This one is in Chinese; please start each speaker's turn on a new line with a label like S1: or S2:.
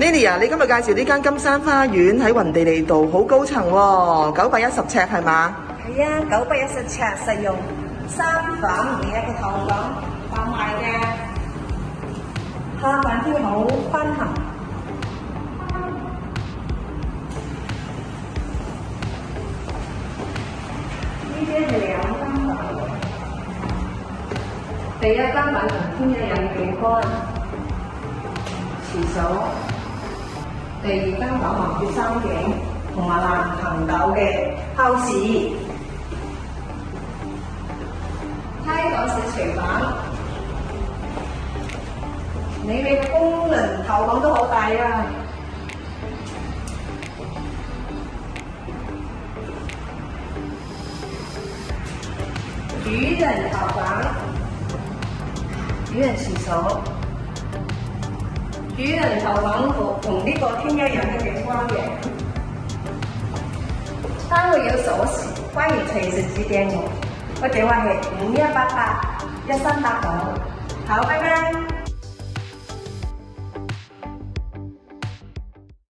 S1: Lily 啊，你今日介绍呢间金山花园喺云地利道，好高层喎，九百一十尺系嘛？
S2: 系啊，九百一十尺实用，三房连一个头房包埋嘅，下饭添好宽敞。呢啲系两间房，第一间房同天一样景观，厕所。 第二間房望住山景同埋南行島嘅後市。開港式廚房，你哋嘅功能頭房都好大啊！主人頭房，主人廁所，主人套房同同呢个天一样嘅景觀嘅，单位有锁匙，欢迎随时致电我。我电话系五一八八一三八九，好，拜拜。